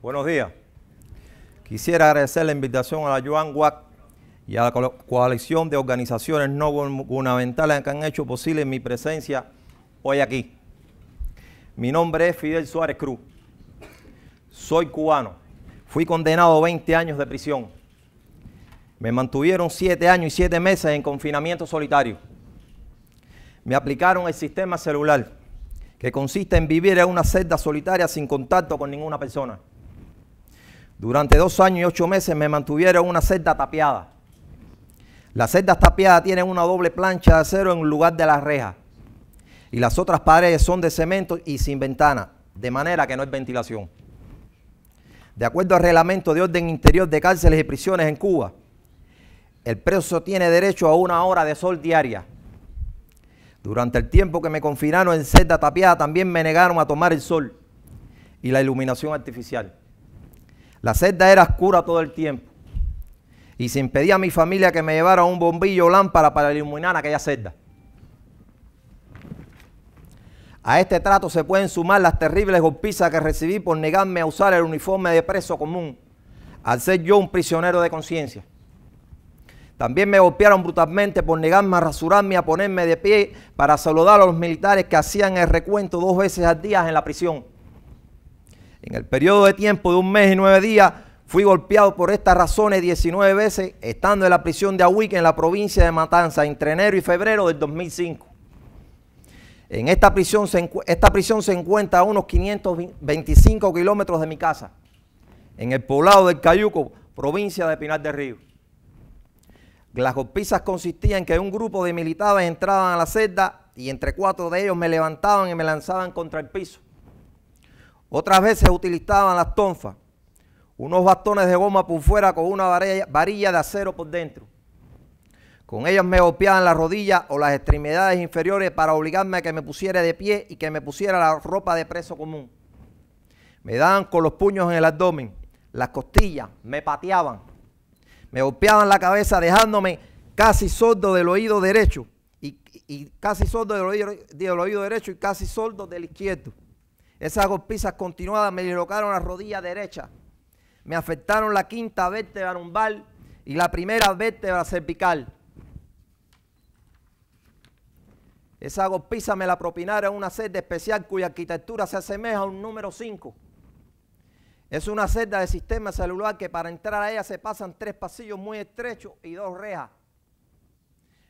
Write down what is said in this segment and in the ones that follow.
Buenos días. Quisiera agradecer la invitación a la Joan Wack y a la coalición de organizaciones no gubernamentales que han hecho posible mi presencia hoy aquí. Mi nombre es Fidel Suárez Cruz. Soy cubano. Fui condenado a 20 años de prisión. Me mantuvieron 7 años y 7 meses en confinamiento solitario. Me aplicaron el sistema celular, que consiste en vivir en una celda solitaria sin contacto con ninguna persona. Durante dos años y ocho meses me mantuvieron en una celda tapiada. Las celdas tapiadas tienen una doble plancha de acero en lugar de las rejas. Y las otras paredes son de cemento y sin ventana, de manera que no hay ventilación. De acuerdo al reglamento de orden interior de cárceles y prisiones en Cuba, el preso tiene derecho a una hora de sol diaria. Durante el tiempo que me confinaron en celda tapiada también me negaron a tomar el sol y la iluminación artificial. La celda era oscura todo el tiempo. Y se impedía a mi familia que me llevara un bombillo o lámpara para iluminar aquella celda. A este trato se pueden sumar las terribles golpizas que recibí por negarme a usar el uniforme de preso común, al ser yo un prisionero de conciencia. También me golpearon brutalmente por negarme a rasurarme y a ponerme de pie para saludar a los militares que hacían el recuento dos veces al día en la prisión. En el periodo de tiempo de un mes y nueve días fui golpeado por estas razones 19 veces, estando en la prisión de Ahuique en la provincia de Matanza entre enero y febrero del 2005. En esta prisión, se, esta prisión se encuentra a unos 525 kilómetros de mi casa, en el poblado del Cayuco, provincia de Pinar del Río. Las golpizas consistían en que un grupo de militares entraban a la celda y entre cuatro de ellos me levantaban y me lanzaban contra el piso. Otras veces utilizaban las tonfas, unos bastones de goma por fuera con una varilla, de acero por dentro. Con ellos me golpeaban las rodillas o las extremidades inferiores para obligarme a que me pusiera de pie y que me pusiera la ropa de preso común. Me daban con los puños en el abdomen, las costillas, me pateaban, me golpeaban la cabeza dejándome casi sordo del oído derecho y, casi sordo del oído, del oído derecho y casi sordo del izquierdo. Esas golpizas continuadas me dislocaron la rodilla derecha, me afectaron la quinta vértebra lumbar y la primera vértebra cervical. Esa golpiza me la propinaron una celda especial cuya arquitectura se asemeja a un número 5. Es una celda de sistema celular que para entrar a ella se pasan tres pasillos muy estrechos y dos rejas.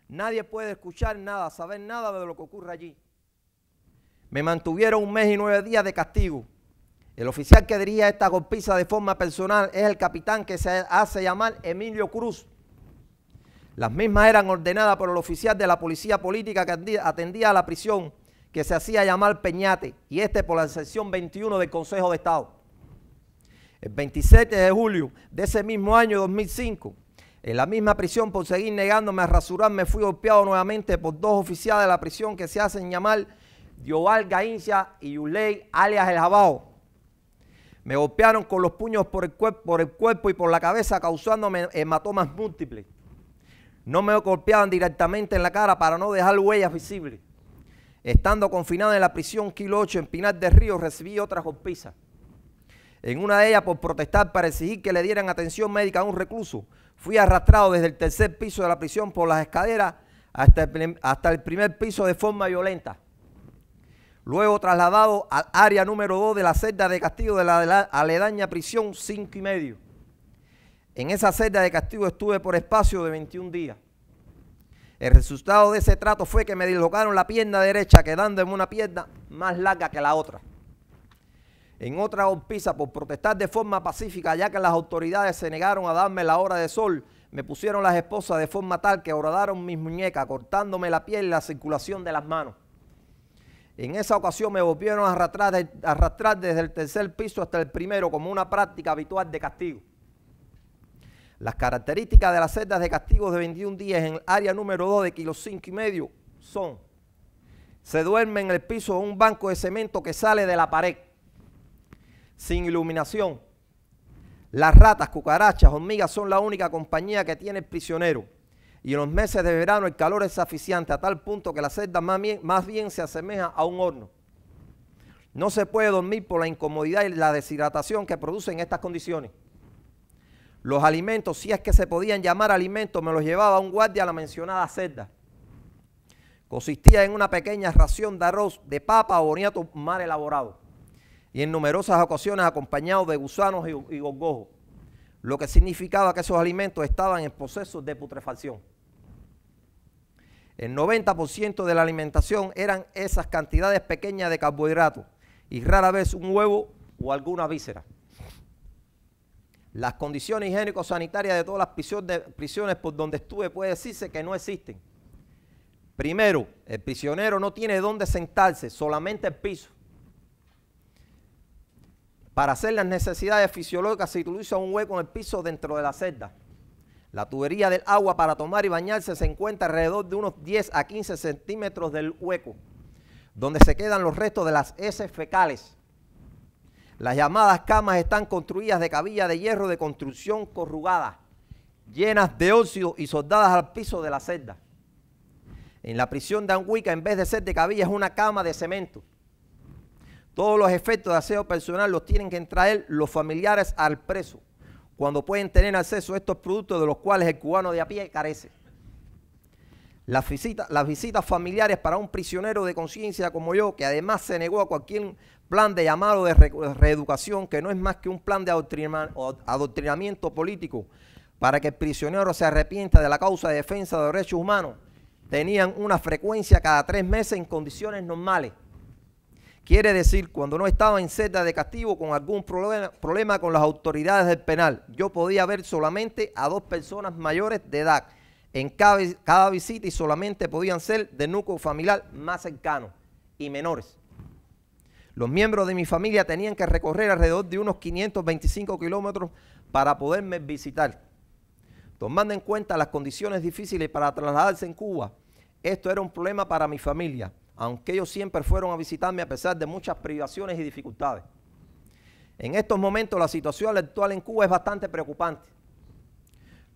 Nadie puede escuchar nada, saber nada de lo que ocurre allí. Me mantuvieron un mes y nueve días de castigo. El oficial que dirige esta golpiza de forma personal es el capitán que se hace llamar Emilio Cruz. Las mismas eran ordenadas por el oficial de la policía política que atendía a la prisión, que se hacía llamar Peñate, y este por la sección 21 del Consejo de Estado. El 27 de julio de ese mismo año 2005, en la misma prisión por seguir negándome a rasurarme, fui golpeado nuevamente por dos oficiales de la prisión que se hacen llamar Dioval Gaincia y Yulei alias El Jabao. Me golpearon con los puños por el, cuerpo y por la cabeza, causándome hematomas múltiples. No me golpeaban directamente en la cara para no dejar huellas visibles. Estando confinado en la prisión Kilo 8 en Pinar del Río, recibí otras golpizas. En una de ellas, por protestar para exigir que le dieran atención médica a un recluso, fui arrastrado desde el tercer piso de la prisión por las escaleras hasta el primer piso de forma violenta luego trasladado al área número 2 de la celda de castigo de la, aledaña prisión 5 y medio. En esa celda de castigo estuve por espacio de 21 días. El resultado de ese trato fue que me dislocaron la pierna derecha, quedando en una pierna más larga que la otra. En otra golpiza, por protestar de forma pacífica, ya que las autoridades se negaron a darme la hora de sol, me pusieron las esposas de forma tal que horadaron mis muñecas, cortándome la piel y la circulación de las manos. En esa ocasión me volvieron a arrastrar, desde el tercer piso hasta el primero como una práctica habitual de castigo. Las características de las celdas de castigo de 21 días en el área número 2 de kilo 5 y medio son, se duerme en el piso un banco de cemento que sale de la pared, sin iluminación. Las ratas, cucarachas, hormigas son la única compañía que tiene el prisionero y en los meses de verano el calor es aficiante a tal punto que la celda más bien, más bien se asemeja a un horno. No se puede dormir por la incomodidad y la deshidratación que producen estas condiciones. Los alimentos, si es que se podían llamar alimentos, me los llevaba un guardia a la mencionada celda. Consistía en una pequeña ración de arroz, de papa o boniato mal elaborado. Y en numerosas ocasiones acompañado de gusanos y, y gorgojos. Lo que significaba que esos alimentos estaban en proceso de putrefacción. El 90% de la alimentación eran esas cantidades pequeñas de carbohidratos y rara vez un huevo o alguna víscera. Las condiciones higiénico-sanitarias de todas las prisiones por donde estuve puede decirse que no existen. Primero, el prisionero no tiene dónde sentarse, solamente el piso. Para hacer las necesidades fisiológicas se utiliza un hueco en el piso dentro de la celda. La tubería del agua para tomar y bañarse se encuentra alrededor de unos 10 a 15 centímetros del hueco, donde se quedan los restos de las heces fecales. Las llamadas camas están construidas de cabilla de hierro de construcción corrugada, llenas de óxido y soldadas al piso de la celda. En la prisión de Anhuica, en vez de ser de cabilla, es una cama de cemento. Todos los efectos de aseo personal los tienen que traer los familiares al preso, cuando pueden tener acceso a estos productos de los cuales el cubano de a pie carece. Las visitas, las visitas familiares para un prisionero de conciencia como yo, que además se negó a cualquier plan de llamado de reeducación, que no es más que un plan de adoctrinamiento político para que el prisionero se arrepienta de la causa de defensa de derechos humanos, tenían una frecuencia cada tres meses en condiciones normales. Quiere decir, cuando no estaba en celda de castigo con algún problema, con las autoridades del penal, yo podía ver solamente a dos personas mayores de edad en cada, cada visita y solamente podían ser de núcleo familiar más cercano y menores. Los miembros de mi familia tenían que recorrer alrededor de unos 525 kilómetros para poderme visitar. Tomando en cuenta las condiciones difíciles para trasladarse en Cuba, esto era un problema para mi familia, aunque ellos siempre fueron a visitarme a pesar de muchas privaciones y dificultades. En estos momentos la situación actual en Cuba es bastante preocupante.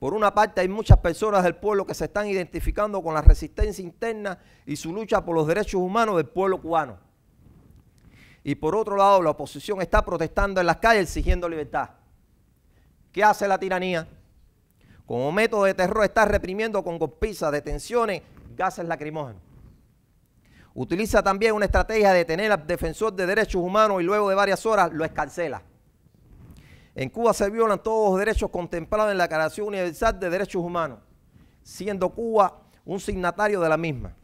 Por una parte hay muchas personas del pueblo que se están identificando con la resistencia interna y su lucha por los derechos humanos del pueblo cubano. Y por otro lado la oposición está protestando en las calles exigiendo libertad. ¿Qué hace la tiranía? Como método de terror está reprimiendo con golpizas, detenciones, gases lacrimógenos. Utiliza también una estrategia de detener al defensor de derechos humanos y luego de varias horas lo escarcela. En Cuba se violan todos los derechos contemplados en la Declaración Universal de Derechos Humanos, siendo Cuba un signatario de la misma.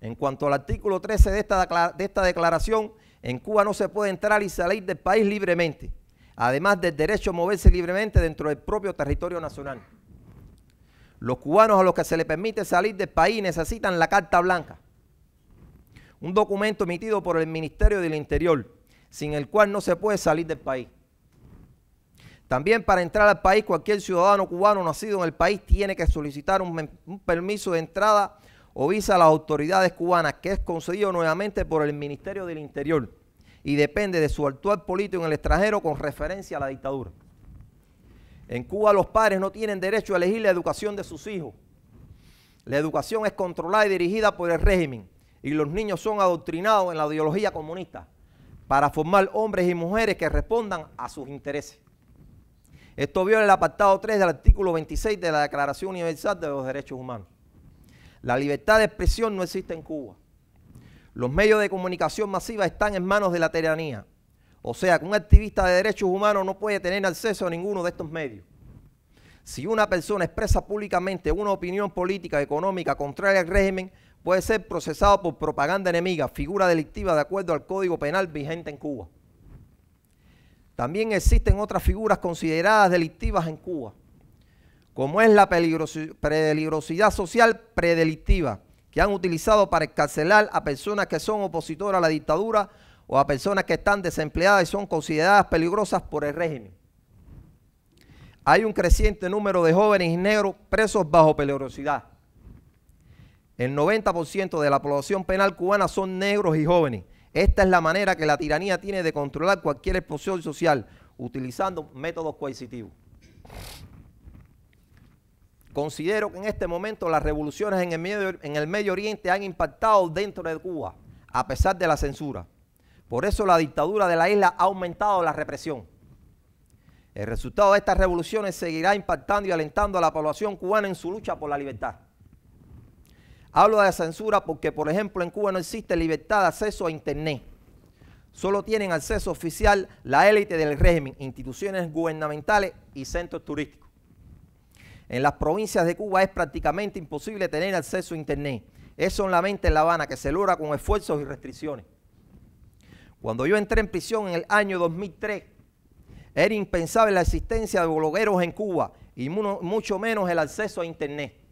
En cuanto al artículo 13 de esta, de esta declaración, en Cuba no se puede entrar y salir del país libremente además del derecho a moverse libremente dentro del propio territorio nacional. Los cubanos a los que se les permite salir del país necesitan la Carta Blanca, un documento emitido por el Ministerio del Interior, sin el cual no se puede salir del país. También para entrar al país, cualquier ciudadano cubano nacido en el país tiene que solicitar un, permiso de entrada o visa a las autoridades cubanas, que es concedido nuevamente por el Ministerio del Interior y depende de su actual político en el extranjero con referencia a la dictadura. En Cuba los padres no tienen derecho a elegir la educación de sus hijos. La educación es controlada y dirigida por el régimen y los niños son adoctrinados en la ideología comunista para formar hombres y mujeres que respondan a sus intereses. Esto viola el apartado 3 del artículo 26 de la Declaración Universal de los Derechos Humanos. La libertad de expresión no existe en Cuba. Los medios de comunicación masiva están en manos de la tiranía. O sea que un activista de derechos humanos no puede tener acceso a ninguno de estos medios. Si una persona expresa públicamente una opinión política económica contraria al régimen, puede ser procesado por propaganda enemiga, figura delictiva de acuerdo al Código Penal vigente en Cuba. También existen otras figuras consideradas delictivas en Cuba, como es la peligrosidad social predelictiva, que han utilizado para encarcelar a personas que son opositoras a la dictadura o a personas que están desempleadas y son consideradas peligrosas por el régimen. Hay un creciente número de jóvenes negros presos bajo peligrosidad. El 90% de la población penal cubana son negros y jóvenes. Esta es la manera que la tiranía tiene de controlar cualquier explosión social, utilizando métodos coercitivos. Considero que en este momento las revoluciones en el, Medio, Oriente han impactado dentro de Cuba, a pesar de la censura. Por eso la dictadura de la isla ha aumentado la represión. El resultado de estas revoluciones seguirá impactando y alentando a la población cubana en su lucha por la libertad. Hablo de censura porque, por ejemplo, en Cuba no existe libertad de acceso a Internet. Solo tienen acceso oficial la élite del régimen, instituciones gubernamentales y centros turísticos. En las provincias de Cuba es prácticamente imposible tener acceso a Internet. Es solamente en La Habana que se logra con esfuerzos y restricciones. Cuando yo entré en prisión en el año 2003, era impensable la existencia de blogueros en Cuba y mucho menos el acceso a Internet.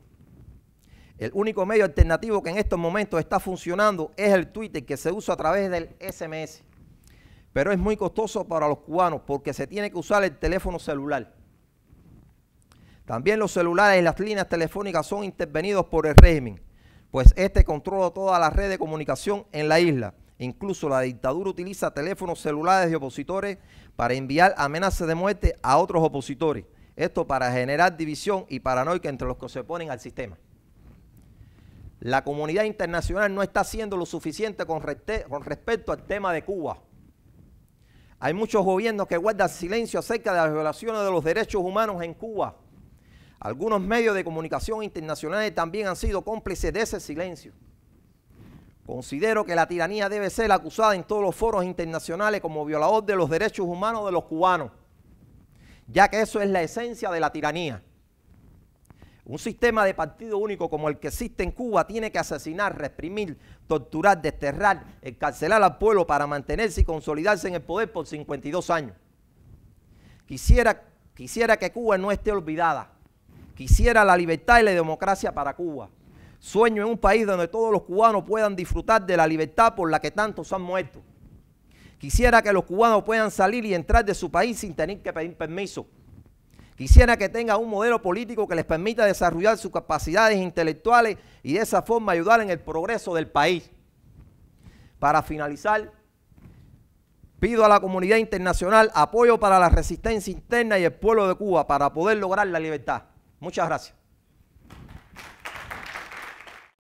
El único medio alternativo que en estos momentos está funcionando es el Twitter que se usa a través del SMS. Pero es muy costoso para los cubanos porque se tiene que usar el teléfono celular. También los celulares y las líneas telefónicas son intervenidos por el régimen, pues este controla toda la red de comunicación en la isla. Incluso la dictadura utiliza teléfonos celulares de opositores para enviar amenazas de muerte a otros opositores. Esto para generar división y paranoia entre los que se oponen al sistema. La comunidad internacional no está haciendo lo suficiente con, respecto al tema de Cuba. Hay muchos gobiernos que guardan silencio acerca de las violaciones de los derechos humanos en Cuba. Algunos medios de comunicación internacionales también han sido cómplices de ese silencio. Considero que la tiranía debe ser acusada en todos los foros internacionales como violador de los derechos humanos de los cubanos, ya que eso es la esencia de la tiranía. Un sistema de partido único como el que existe en Cuba tiene que asesinar, reprimir, torturar, desterrar, encarcelar al pueblo para mantenerse y consolidarse en el poder por 52 años. Quisiera, quisiera que Cuba no esté olvidada, Quisiera la libertad y la democracia para Cuba. Sueño en un país donde todos los cubanos puedan disfrutar de la libertad por la que tantos han muerto. Quisiera que los cubanos puedan salir y entrar de su país sin tener que pedir permiso. Quisiera que tengan un modelo político que les permita desarrollar sus capacidades intelectuales y de esa forma ayudar en el progreso del país. Para finalizar, pido a la comunidad internacional apoyo para la resistencia interna y el pueblo de Cuba para poder lograr la libertad. Muchas gracias.